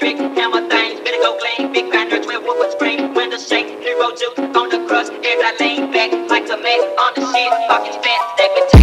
trick, hammer things, better go clean. Big grinder, 12 wood with spring, window shake, hero juice on the crust. As I lean back like a mess on the shit, pockets fat.